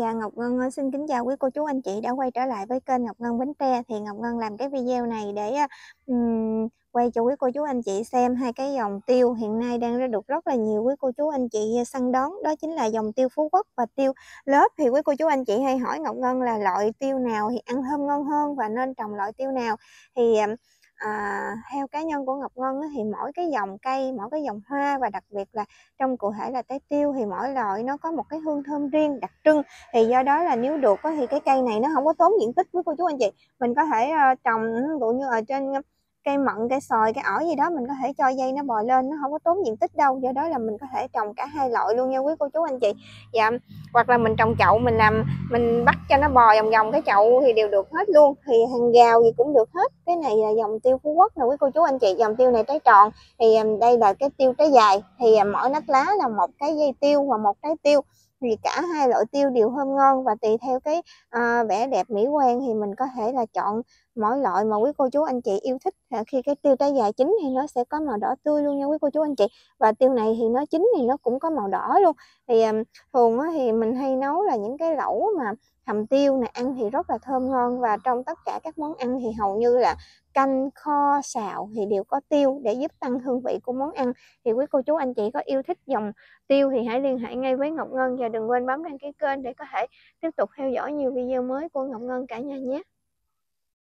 Dạ Ngọc Ngân xin kính chào quý cô chú anh chị đã quay trở lại với kênh Ngọc Ngân Bến Tre. Thì Ngọc Ngân làm cái video này để um, quay cho quý cô chú anh chị xem hai cái dòng tiêu hiện nay đang ra được rất là nhiều quý cô chú anh chị à, săn đón. Đó chính là dòng tiêu Phú Quốc và tiêu lớp. Thì quý cô chú anh chị hay hỏi Ngọc Ngân là loại tiêu nào thì ăn thơm ngon hơn và nên trồng loại tiêu nào? Thì à, Ờ, à, theo cá nhân của Ngọc Ngân thì mỗi cái dòng cây mỗi cái dòng hoa và đặc biệt là trong cụ thể là trái tiêu thì mỗi loại nó có một cái hương thơm riêng đặc trưng. Thì do đó là nếu được thì cái cây này nó không có tốn diện tích với cô chú anh chị. Mình có thể ờ, trồng ví dụ như ở trên cây mận cây sòi cây ổi gì đó mình có thể cho dây nó bò lên, nó không có tốn diện tích đâu. Do đó là mình có thể trồng cả hai loại luôn nha quý cô chú anh chị. Dạ hoặc là mình trồng chậu, mình làm, mình bắt cho nó bò vòng vòng, cái chậu thì đều được hết luôn. Thì hàng gào gì cũng được hết. Cái này là dòng tiêu phú quốc nè quý cô chú anh chị, dòng tiêu này trái tròn. Thì đây là cái tiêu trái dài. Thì mỗi nách lá là một cái dây tiêu và một trái tiêu thì cả hai loại tiêu đều thơm ngon và tùy theo cái à, vẻ đẹp mỹ quan thì mình có thể là chọn mỗi loại mà quý cô chú anh chị yêu thích. À, khi cái tiêu trái dài chín thì nó sẽ có màu đỏ tươi luôn nha quý cô chú anh chị. Và tiêu này thì nó chín thì nó cũng có màu đỏ luôn. Thì um, thường thì mình hay nấu là những cái lẩu mà hầm tiêu này ăn thì rất là thơm ngon và trong tất cả các món ăn thì hầu như là canh, kho, xào thì đều có tiêu để giúp tăng hương vị của món ăn. Thì quý cô chú, anh chị có yêu thích dòng tiêu thì hãy liên hệ ngay với Ngọc Ngân và đừng quên bấm đăng ký kênh để có thể tiếp tục theo dõi nhiều video mới của Ngọc Ngân cả nhà nhé.